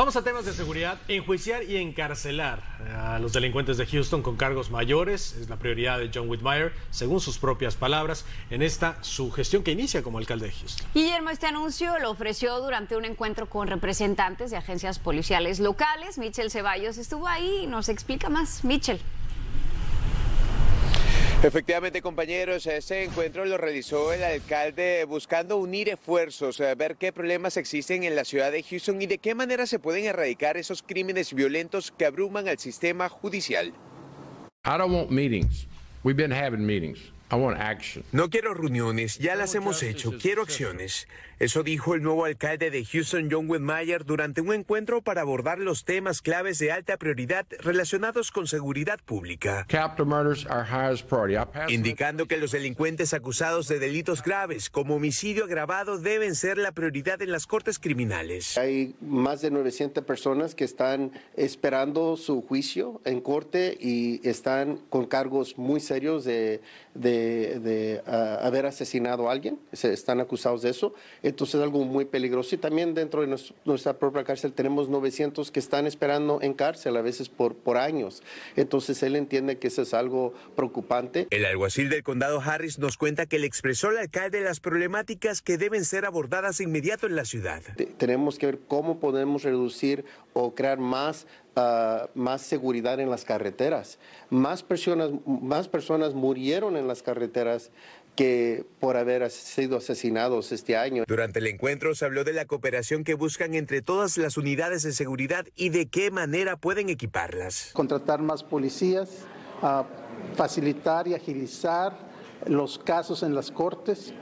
Vamos a temas de seguridad. Enjuiciar y encarcelar a los delincuentes de Houston con cargos mayores es la prioridad de John Whitmire, según sus propias palabras, en esta su gestión que inicia como alcalde de Houston. Guillermo, este anuncio lo ofreció durante un encuentro con representantes de agencias policiales locales. Michel Ceballos estuvo ahí y nos explica más. Michel. Efectivamente, compañeros, ese encuentro lo realizó el alcalde buscando unir esfuerzos, eh, ver qué problemas existen en la ciudad de Houston y de qué manera se pueden erradicar esos crímenes violentos que abruman al sistema judicial. I don't want meetings. We've been having meetings. I want action. No quiero reuniones, ya las hemos hecho. Quiero acciones. Eso dijo el nuevo alcalde de Houston, John Whitmire, durante un encuentro para abordar los temas claves de alta prioridad relacionados con seguridad pública. Indicando que los delincuentes acusados de delitos graves como homicidio agravado deben ser la prioridad en las cortes criminales. Hay más de 900 personas que están esperando su juicio en corte y están con cargos muy serios de, de, ah, haber asesinado a alguien. Se están acusados de eso. Entonces es algo muy peligroso. Y también dentro de nuestra propia cárcel tenemos 900 que están esperando en cárcel, a veces por, por años. Entonces él entiende que eso es algo preocupante. El alguacil del condado Harris nos cuenta que le expresó al alcalde las problemáticas que deben ser abordadas inmediato en la ciudad. tenemos que ver cómo podemos reducir o crear más ah, más seguridad en las carreteras. Más personas, más personas murieron en las carreteras que por haber sido asesinados este año. Durante el encuentro se habló de la cooperación que buscan entre todas las unidades de seguridad y de qué manera pueden equiparlas. Contratar más policías, facilitar y agilizar los casos en las cortes.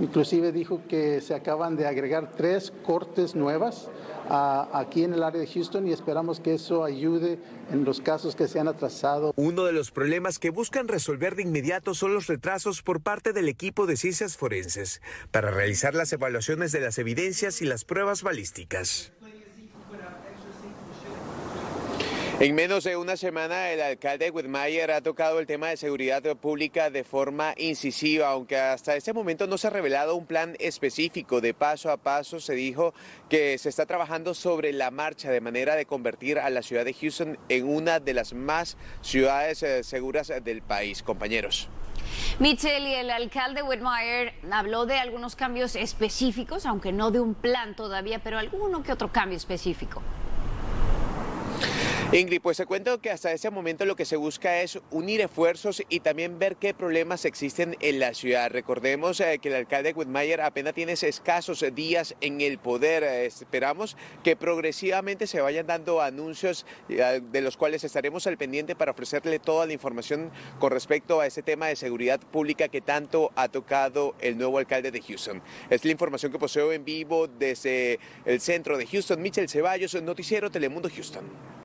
Inclusive dijo que se acaban de agregar tres cortes nuevas aquí en el área de Houston y esperamos que eso ayude en los casos que se han atrasado. Uno de los problemas que buscan resolver de inmediato son los retrasos por parte del equipo de ciencias forenses para realizar las evaluaciones de las evidencias y las pruebas balísticas. En menos de una semana, el alcalde Whitmire ha tocado el tema de seguridad pública de forma incisiva, aunque hasta este momento no se ha revelado un plan específico. De paso a paso se dijo que se está trabajando sobre la marcha de manera de convertir a la ciudad de Houston en una de las más ciudades eh, seguras del país. Compañeros. Mitchell y el alcalde Whitmire habló de algunos cambios específicos, aunque no de un plan todavía, pero alguno que otro cambio específico. Ingrid, pues te cuento que hasta ese momento lo que se busca es unir esfuerzos y también ver qué problemas existen en la ciudad. Recordemos eh, que el alcalde Whitmire apenas tiene escasos días en el poder. esperamos que progresivamente se vayan dando anuncios eh, de los cuales estaremos al pendiente para ofrecerle toda la información con respecto a ese tema de seguridad pública que tanto ha tocado el nuevo alcalde de Houston. Es la información que poseo en vivo desde el centro de Houston. Michel Ceballos, Noticiero Telemundo Houston.